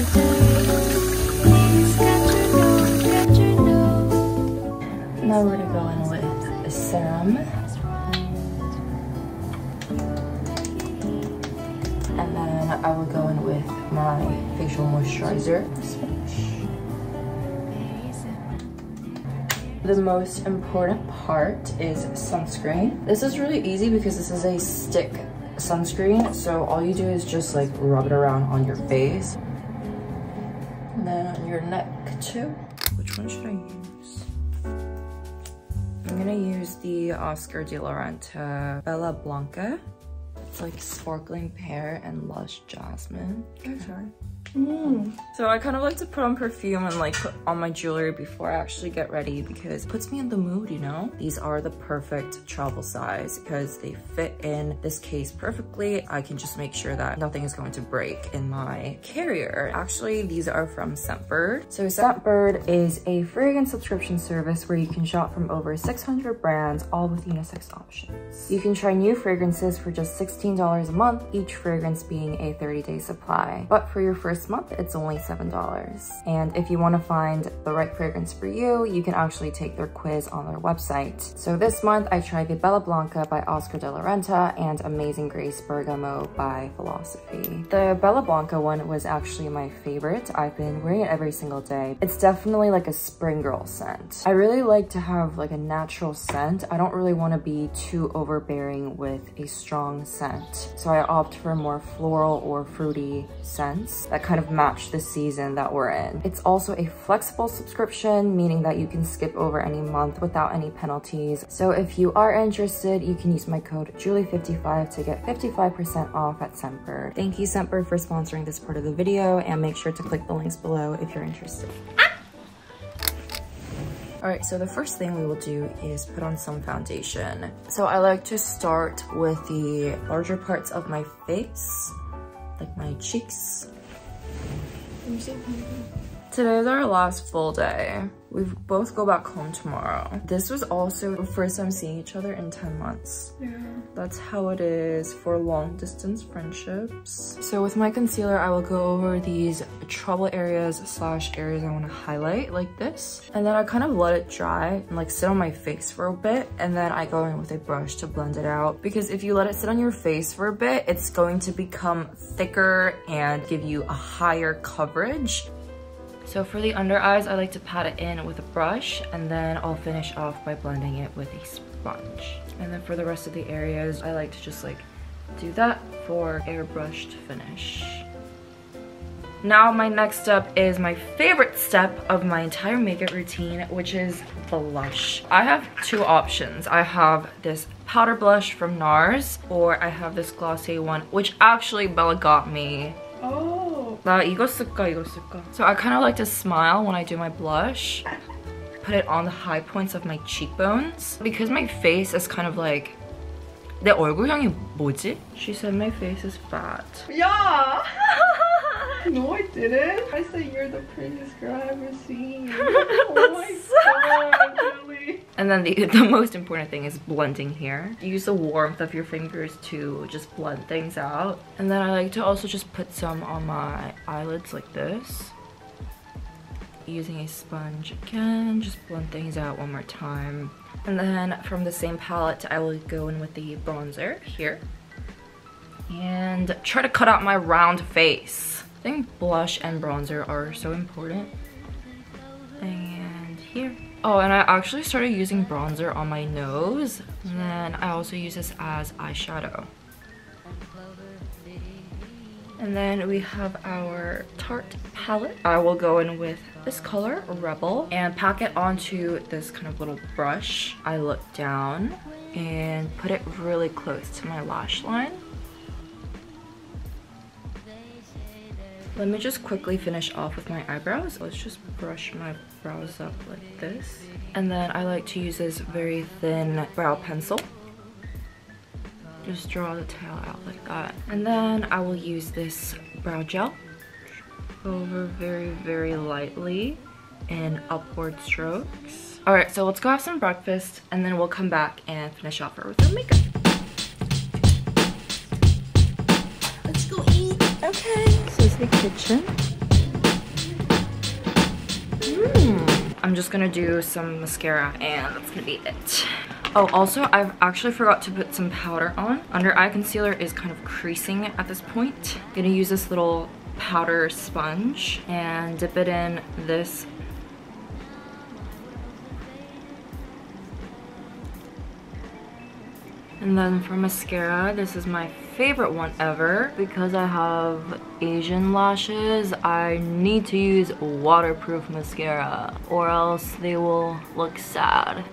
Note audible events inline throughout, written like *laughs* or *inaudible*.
Now we're gonna go in with a serum. And then I will go in with my facial moisturizer. The most important part is sunscreen. This is really easy because this is a stick sunscreen. So all you do is just like rub it around on your face. And then on your neck too. Which one should I use? I'm gonna use the Oscar de la Renta Bella Blanca. It's like sparkling pear and lush jasmine. Okay. Mm. So I kind of like to put on perfume and like put on my jewelry before I actually get ready because it puts me in the mood, you know? These are the perfect travel size because they fit in this case perfectly. I can just make sure that nothing is going to break in my carrier. Actually, these are from Scentbird. So Scentbird is a fragrance subscription service where you can shop from over 600 brands, all with unisex options. You can try new fragrances for just $16 a month, each fragrance being a 30-day supply. But for your first month, it's only $7. And if you want to find the right fragrance for you, you can actually take their quiz on their website. So this month, I tried the Bella Blanca by Oscar de la Renta and Amazing Grace Bergamo by Philosophy. The Bella Blanca one was actually my favorite. I've been wearing it every single day. It's definitely like a spring girl scent. I really like to have like a natural scent. I don't really want to be too overbearing with a strong scent. So I opt for more floral or fruity scents that kind of match the season that we're in. It's also a flexible subscription, meaning that you can skip over any month without any penalties. So if you are interested, you can use my code Julie55 to get 55% off at Scentbird. Thank you Scentbird for sponsoring this part of the video and make sure to click the links below if you're interested. Ah! All right, so the first thing we will do is put on some foundation. So I like to start with the larger parts of my face, like my cheeks. 음식? Today's our last full day. We both go back home tomorrow. This was also the first time seeing each other in 10 months. Yeah. That's how it is for long distance friendships. So with my concealer, I will go over these trouble areas slash areas I want to highlight like this. And then I kind of let it dry and like sit on my face for a bit. And then I go in with a brush to blend it out. Because if you let it sit on your face for a bit, it's going to become thicker and give you a higher coverage. So for the under eyes, I like to pat it in with a brush and then I'll finish off by blending it with a sponge. And then for the rest of the areas, I like to just like do that for airbrushed finish. Now my next step is my favorite step of my entire makeup routine, which is blush. I have two options. I have this powder blush from NARS or I have this glossy one, which actually Bella got me. 나 이거 쓸까 이거 쓸까 So I kind of like to smile when I do my blush. Put it on the high points of my cheekbones. Because my face is kind of like 내 얼굴형이 뭐지? She said my face is fat. Yeah. *laughs* no, I didn't. I said you're the prettiest girl I've ever seen. *laughs* oh my god, really? and then the, *laughs* the most important thing is blending here. Use the warmth of your fingers to just blend things out. And then I like to also just put some on my eyelids like this. Using a sponge again, just blend things out one more time. And then from the same palette, I will go in with the bronzer here. And try to cut out my round face. I think blush and bronzer are so important. And here. Oh, and I actually started using bronzer on my nose. And then I also use this as eyeshadow. And then we have our Tarte palette. I will go in with this color, Rebel, and pack it onto this kind of little brush. I look down and put it really close to my lash line. Let me just quickly finish off with my eyebrows. Let's just brush my brows up like this. And then I like to use this very thin brow pencil. Just draw the tail out like that. And then I will use this brow gel over very, very lightly in upward strokes. All right, so let's go have some breakfast and then we'll come back and finish off with our makeup. Let's go eat. Okay, the kitchen. Mm. I'm just gonna do some mascara and that's gonna be it. Oh, also, I've actually forgot to put some powder on. Under eye concealer is kind of creasing at this point. I'm gonna use this little powder sponge and dip it in this And then for mascara, this is my favorite one ever. Because I have Asian lashes, I need to use waterproof mascara or else they will look sad.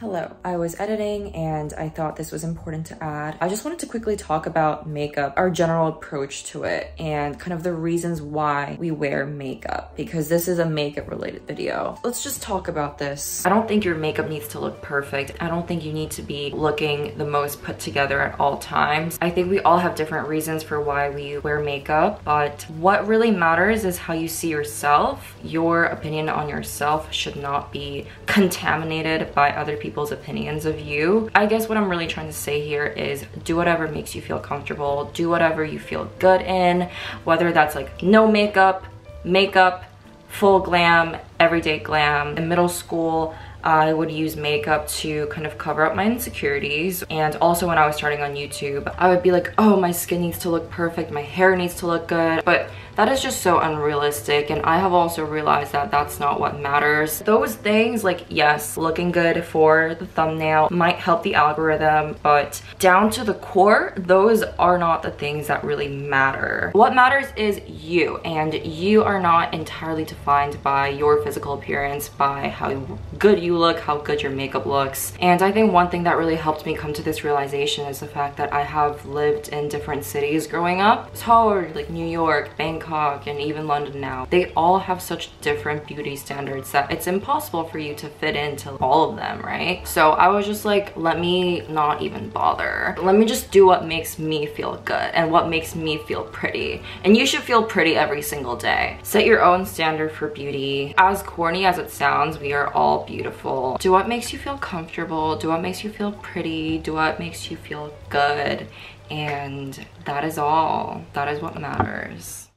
Hello, I was editing and I thought this was important to add. I just wanted to quickly talk about makeup, our general approach to it, and kind of the reasons why we wear makeup because this is a makeup related video. Let's just talk about this. I don't think your makeup needs to look perfect. I don't think you need to be looking the most put together at all times. I think we all have different reasons for why we wear makeup, but what really matters is how you see yourself. Your opinion on yourself should not be contaminated by other people people's opinions of you. I guess what I'm really trying to say here is do whatever makes you feel comfortable, do whatever you feel good in, whether that's like no makeup, makeup, full glam, everyday glam. In middle school, I would use makeup to kind of cover up my insecurities. And also when I was starting on YouTube, I would be like, oh, my skin needs to look perfect, my hair needs to look good. But that is just so unrealistic and I have also realized that that's not what matters. Those things like yes, looking good for the thumbnail might help the algorithm but down to the core, those are not the things that really matter. What matters is you and you are not entirely defined by your physical appearance, by how good you look, how good your makeup looks. And I think one thing that really helped me come to this realization is the fact that I have lived in different cities growing up. Seoul, like New York, Bangkok and even London now, they all have such different beauty standards that it's impossible for you to fit into all of them, right? So I was just like, let me not even bother. Let me just do what makes me feel good and what makes me feel pretty. And you should feel pretty every single day. Set your own standard for beauty. As corny as it sounds, we are all beautiful. Do what makes you feel comfortable. Do what makes you feel pretty. Do what makes you feel good. And that is all. That is what matters.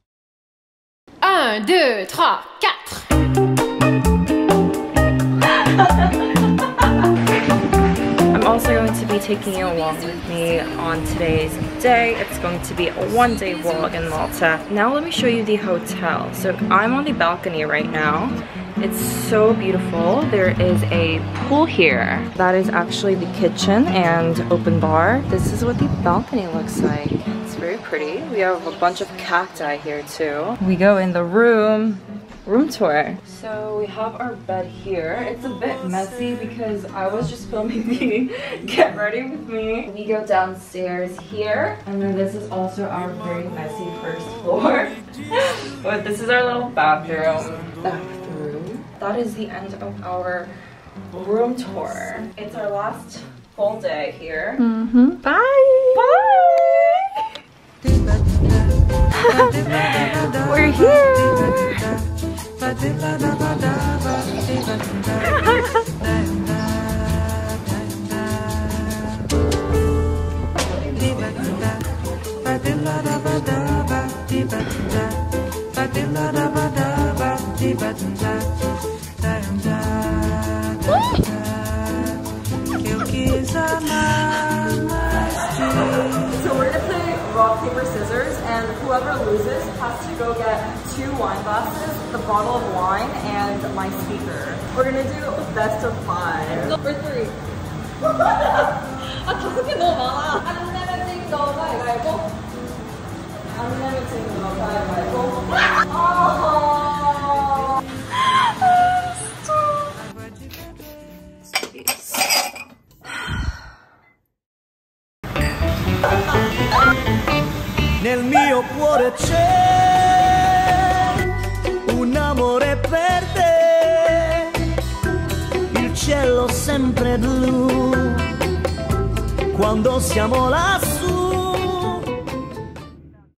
1, 2, 3, 4. I'm also going to be taking you along with me on today's day. It's going to be a one day vlog in Malta. Now let me show you the hotel. So I'm on the balcony right now. It's so beautiful. There is a pool here. That is actually the kitchen and open bar. This is what the balcony looks like It's very pretty. We have a bunch of cacti here too. We go in the room, room tour. So we have our bed here. It's a bit messy because I was just filming *laughs* the get ready with me. We go downstairs here and then this is also our very messy first floor. *laughs* but this is our little bathroom. Bathroom. That is the end of our room tour. It's our last full day here. Mm -hmm. Bye! Bye! We're here. Eu *laughs* quis amar mais rock, paper, scissors, and whoever loses has to go get two wine glasses, the bottle of wine, and my speaker. We're gonna do best of five. Number three. *laughs* 아, 다섯 개 너무 많아. 안 내면 너가 이거 알고? Nel mio cuore c'è un amore per te, il cielo sempre blu, quando siamo lassù